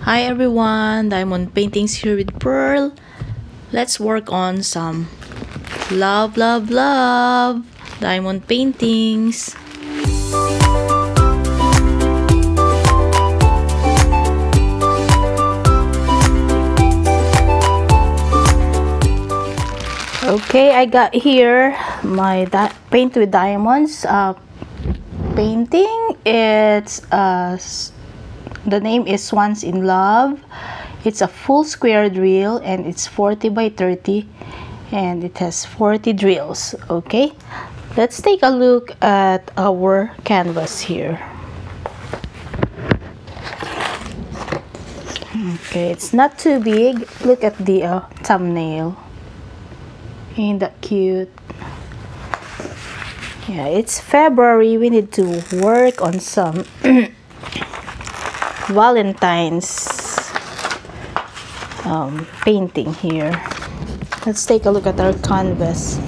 Hi everyone, Diamond Paintings here with Pearl. Let's work on some love, love, love diamond paintings. Okay, I got here my paint with diamonds uh, painting. It's uh, the name is Swans in Love. It's a full square drill and it's 40 by 30 and it has 40 drills. Okay, let's take a look at our canvas here. Okay, it's not too big. Look at the uh, thumbnail. Ain't that cute? Yeah, it's February. We need to work on some Valentine's um, painting here. Let's take a look at our canvas.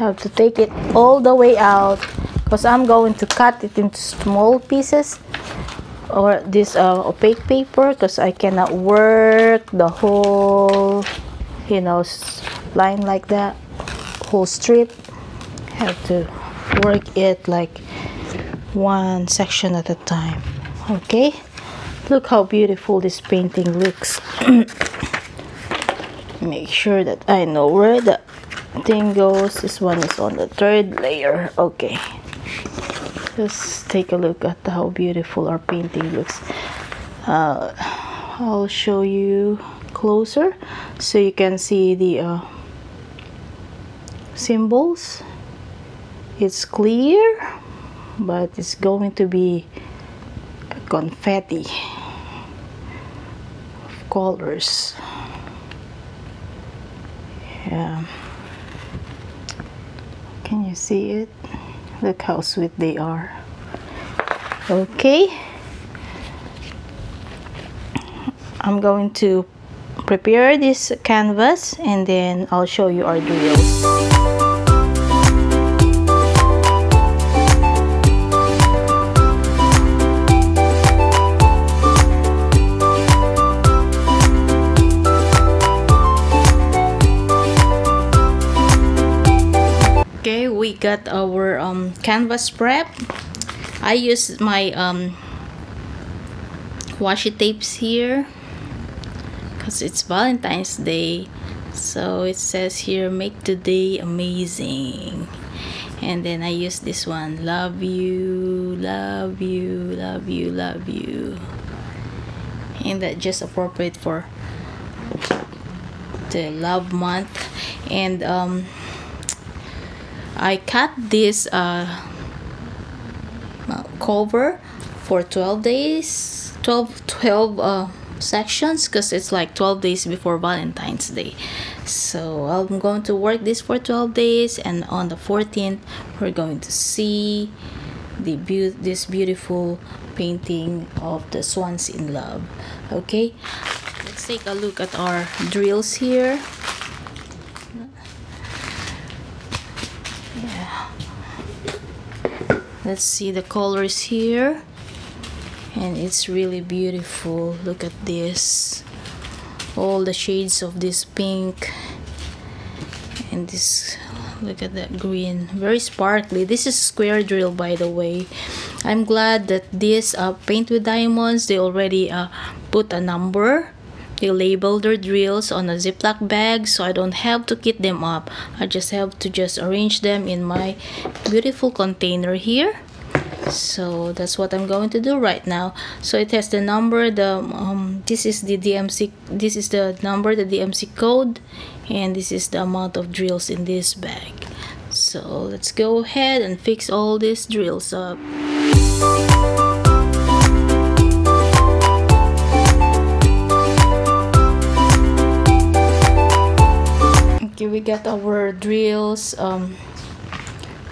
Have to take it all the way out because I'm going to cut it into small pieces or this uh, opaque paper because I cannot work the whole you know line like that whole strip have to work it like one section at a time okay? Look how beautiful this painting looks. Make sure that I know where the thing goes. This one is on the third layer okay? Just take a look at how beautiful our painting looks. Uh, I'll show you closer so you can see the uh, symbols. It's clear but it's going to be confetti of colors. Yeah. Can you see it? Look how sweet they are. Okay. I'm going to prepare this canvas and then I'll show you our drills. Canvas prep. I use my um, washi tapes here because it's Valentine's Day. So it says here, make today amazing. And then I use this one, love you, love you, love you, love you. And that just appropriate for the love month. And um, I cut this uh, cover for 12 days, 12, 12 uh, sections because it's like 12 days before Valentine's Day. So I'm going to work this for 12 days and on the 14th we're going to see the be this beautiful painting of the swans in love. Okay, let's take a look at our drills here. Yeah. Let's see the colors here. And it's really beautiful. Look at this. All the shades of this pink. And this look at that green. Very sparkly. This is square drill by the way. I'm glad that this uh, paint with diamonds they already uh, put a number they label their drills on a ziploc bag so i don't have to kit them up. I just have to just arrange them in my beautiful container here. So that's what I'm going to do right now. So it has the number the um, this is the DMC this is the number the DMC code and this is the amount of drills in this bag. So let's go ahead and fix all these drills up got our drills um,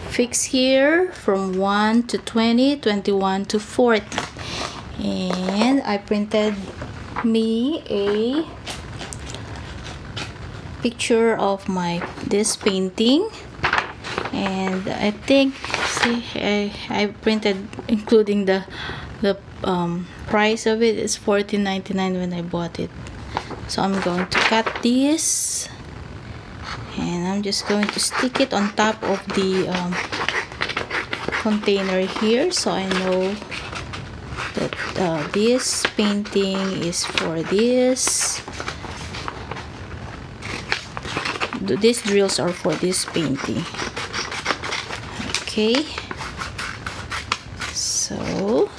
fix here from 1 to 20 21 to 40 and I printed me a picture of my this painting. And I think see I, I printed including the the um, price of it is $14.99 when I bought it. So I'm going to cut this and I'm just going to stick it on top of the um, container here so I know that uh, this painting is for this. These drills are for this painting. Okay. So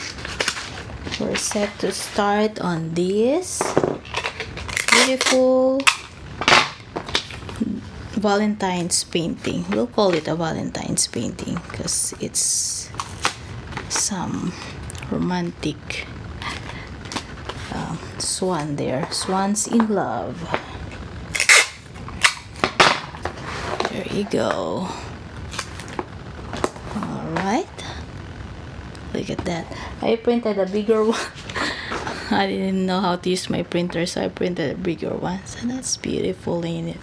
we're set to start on this. Beautiful Valentine's painting. We'll call it a Valentine's painting because it's some romantic uh, swan there. Swans in love. There you go. Alright. Look at that. I printed a bigger one. I didn't know how to use my printer so I printed a bigger one. So that's beautiful in it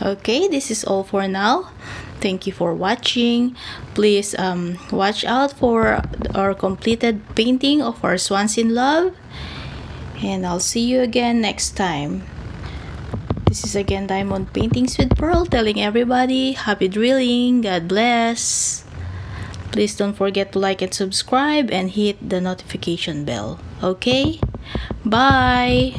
okay this is all for now. Thank you for watching. Please um, watch out for our completed painting of our swans in love. And I'll see you again next time. This is again Diamond Paintings with Pearl telling everybody happy drilling God bless. Please don't forget to like and subscribe and hit the notification bell. Okay? Bye